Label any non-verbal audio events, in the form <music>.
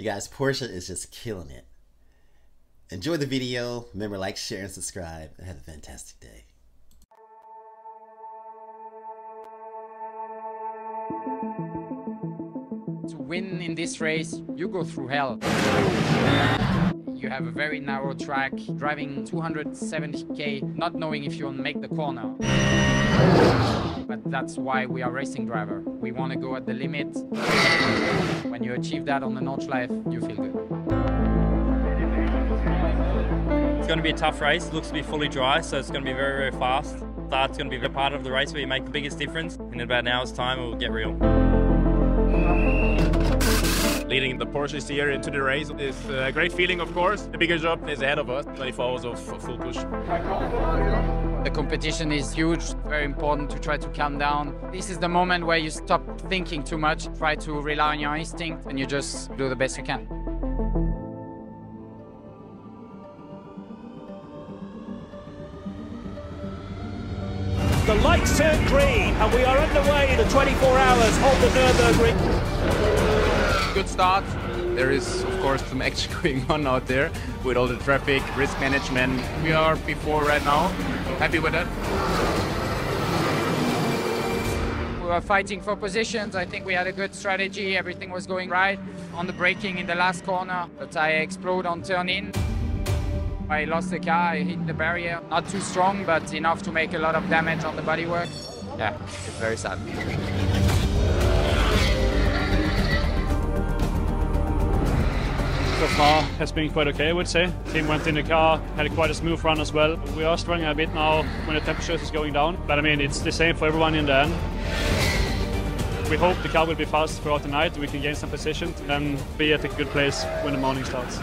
You guys, Porsche is just killing it. Enjoy the video. Remember, like, share, and subscribe. And have a fantastic day. To win in this race, you go through hell. You have a very narrow track, driving 270k, not knowing if you'll make the corner. But that's why we are racing driver. We want to go at the limit. When you achieve that on the Nordschleife, you feel good. It's going to be a tough race. It looks to be fully dry, so it's going to be very, very fast. Start's going to be a part of the race where you make the biggest difference. In about an hour's time, it will get real. Leading the Porsches here into the race is a great feeling, of course. The bigger job is ahead of us, 24 hours of full push. The competition is huge, very important to try to calm down. This is the moment where you stop thinking too much, try to rely on your instinct, and you just do the best you can. The lights turn green and we are underway in the 24 hours of the Nürburgring. Good start. There is, of course, some action <laughs> going on out there with all the traffic, risk management. We are before right now. Happy with that. We were fighting for positions. I think we had a good strategy. Everything was going right. On the braking in the last corner, the tire exploded on turn in. I lost the car, I hit the barrier. Not too strong, but enough to make a lot of damage on the bodywork. Yeah, it's very sad. Far has been quite okay, I would say. Team went in the car, had quite a smooth run as well. We are struggling a bit now when the temperature is going down, but I mean, it's the same for everyone in the end. We hope the car will be fast throughout the night, we can gain some position, and be at a good place when the morning starts.